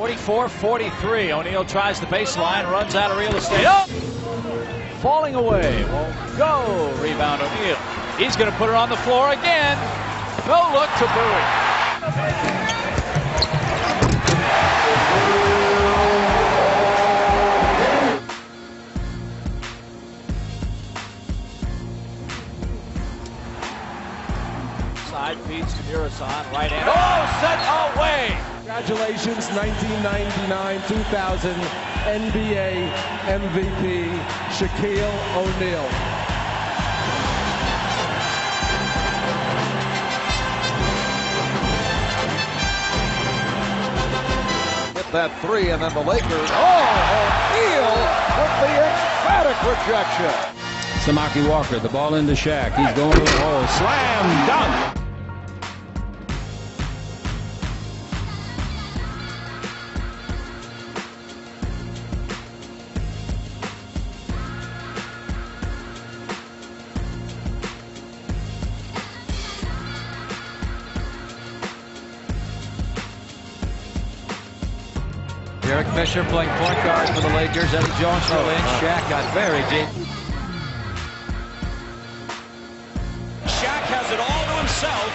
44-43. O'Neal tries the baseline, runs out of real estate. Oh! Falling away. Won't go. Rebound O'Neal. He's going to put it on the floor again. No look to Bowie. Side feeds to Murasan. Right hand. Oh, set away. Congratulations, 1999-2000 NBA MVP Shaquille O'Neal. Hit that three, and then the Lakers. Oh, O'Neal with the emphatic rejection. Samaki Walker, the ball into Shaq. He's going to the hole. Slam dunk. Derek Fisher playing point guard for the Lakers. Eddie Jones for Lynch. Oh, Shaq got very deep. Shaq has it all to himself.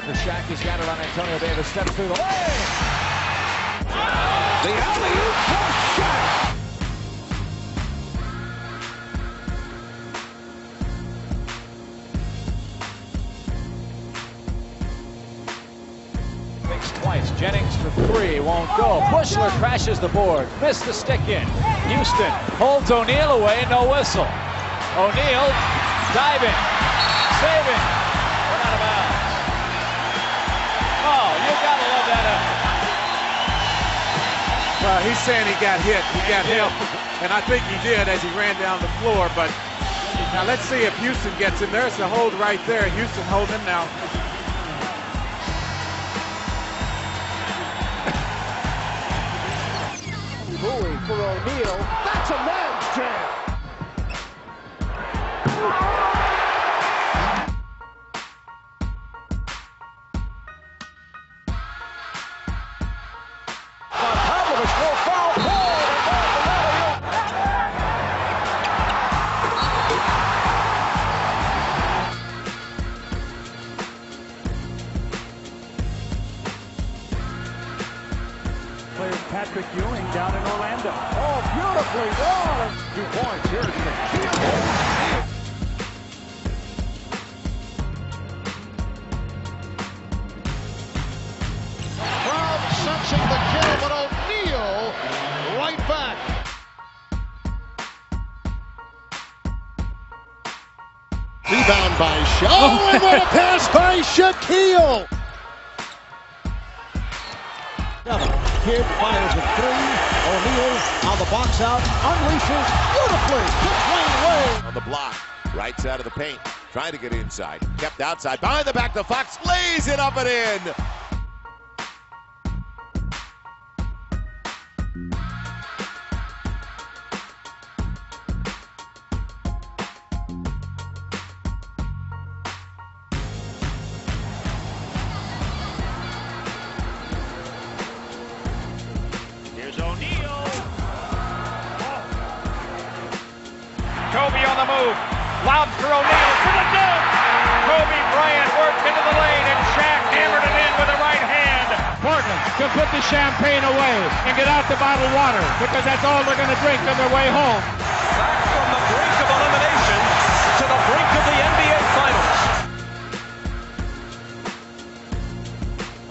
For Shaq. He's got it on Antonio Davis. Steps through the lane. The alley-oop for Shaq. Makes twice. Jennings for three. Won't go. Bushler crashes the board. Missed the stick in. Houston holds O'Neal away. No whistle. O'Neal diving. Saving. Run out of bounds. Oh, you gotta love that effort. Well, he's saying he got hit. He got hit. And I think he did as he ran down the floor. But now let's see if Houston gets him. There's the hold right there. Houston holding him now. For O'Neal. That's a man's jam. Patrick Ewing down in Orlando. Oh, beautifully done. Two points. Here's Shaquille. Crowd sensing the kill, but O'Neal right back. Rebound by Shaw. Oh, and what a pass by Shaquille. Kidd fires a three. O'Neal on the box out. Unleashes beautifully. Hits Dwyane Wade. on the block. Right side of the paint. Trying to get inside. Kept outside. Behind the back, the Fox lays it up and in. Kobe on the move. Loud for O'Neal for the dunk. Kobe Bryant worked into the lane and Shaq hammered it in with the right hand. Portland can put the champagne away and get out the bottled water because that's all they're going to drink on their way home. Back from the brink of elimination to the brink of the NBA Finals.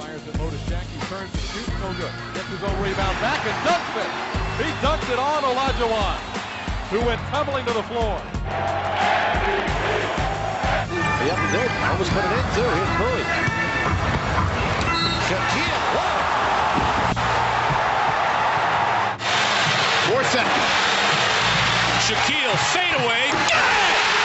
Fires it low to Shaq. He turns and shoots. No good. Gets his own rebound back and dunks it. He dunks it on Olajuwon, who went tumbling to the floor. Yep, did. Almost put it in, too. Here's Bowie. Shaquille. Whoa. Four seconds. Shaquille fade away. Got it!